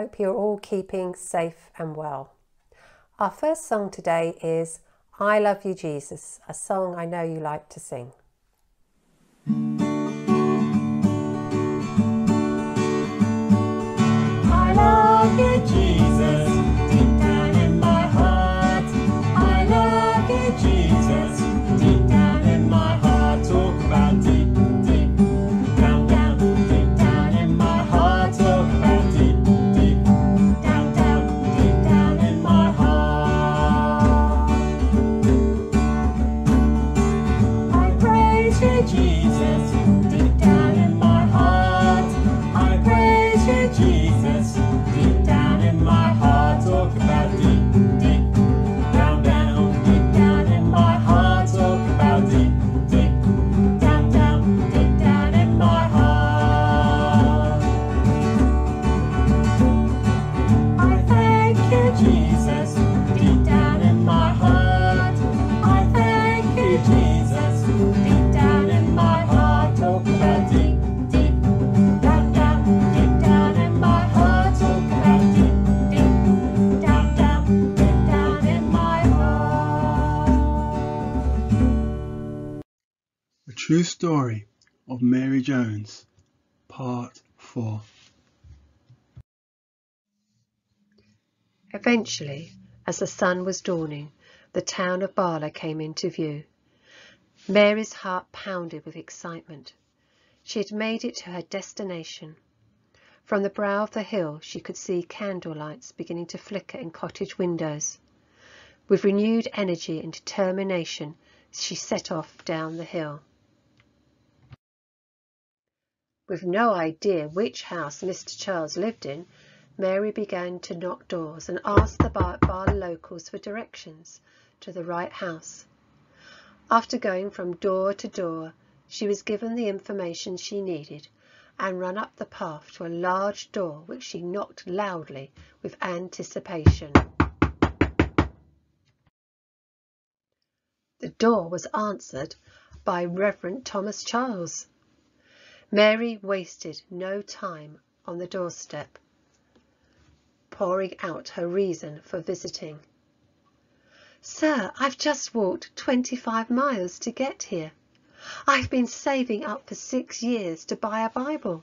hope you're all keeping safe and well. Our first song today is I Love You Jesus, a song I know you like to sing. Jesus, deep down in my heart. Talk about deep, deep, down, down, oh, deep down in my heart. Talk about deep, deep, down, down, deep down in my heart. I thank you, Jesus, True Story of Mary Jones, Part 4. Eventually, as the sun was dawning, the town of Bala came into view. Mary's heart pounded with excitement. She had made it to her destination. From the brow of the hill she could see candle lights beginning to flicker in cottage windows. With renewed energy and determination she set off down the hill. With no idea which house Mr. Charles lived in, Mary began to knock doors and ask the bar, bar locals for directions to the right house. After going from door to door, she was given the information she needed and ran up the path to a large door which she knocked loudly with anticipation. The door was answered by Reverend Thomas Charles. Mary wasted no time on the doorstep, pouring out her reason for visiting. Sir, I've just walked 25 miles to get here. I've been saving up for six years to buy a Bible.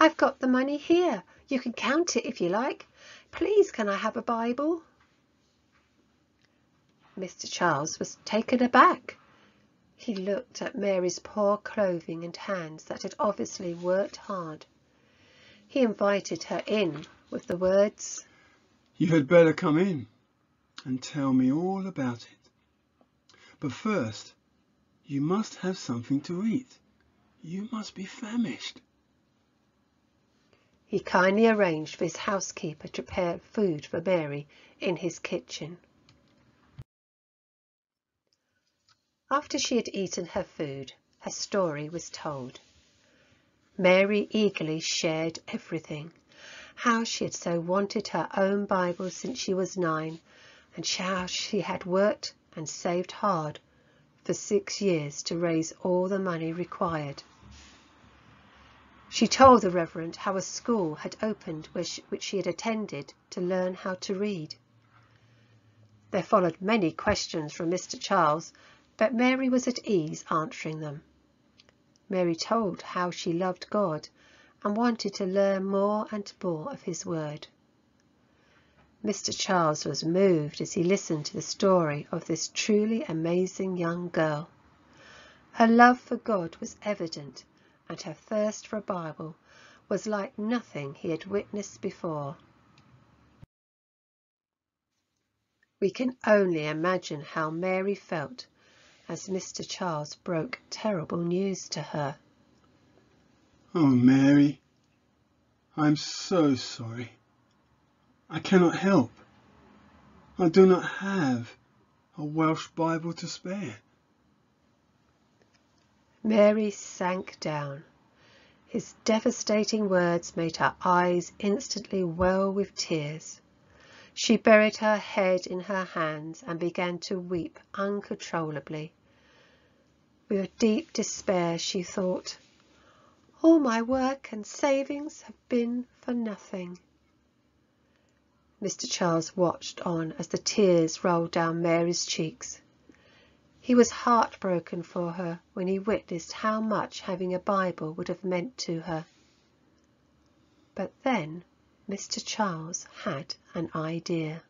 I've got the money here. You can count it if you like. Please, can I have a Bible? Mr. Charles was taken aback. He looked at Mary's poor clothing and hands that had obviously worked hard. He invited her in with the words, You had better come in and tell me all about it. But first, you must have something to eat. You must be famished. He kindly arranged for his housekeeper to prepare food for Mary in his kitchen. After she had eaten her food, her story was told. Mary eagerly shared everything, how she had so wanted her own Bible since she was nine, and how she had worked and saved hard for six years to raise all the money required. She told the Reverend how a school had opened which, she had attended to learn how to read. There followed many questions from Mr. Charles, but Mary was at ease answering them. Mary told how she loved God and wanted to learn more and more of His Word. Mr. Charles was moved as he listened to the story of this truly amazing young girl. Her love for God was evident, and her thirst for a Bible was like nothing he had witnessed before. We can only imagine how Mary felt as Mr. Charles broke terrible news to her. Oh, Mary, I'm so sorry. I cannot help. I do not have a Welsh Bible to spare. Mary sank down. His devastating words made her eyes instantly well with tears. She buried her head in her hands and began to weep uncontrollably. With deep despair she thought, All my work and savings have been for nothing. Mr. Charles watched on as the tears rolled down Mary's cheeks. He was heartbroken for her when he witnessed how much having a Bible would have meant to her. But then Mr. Charles had an idea.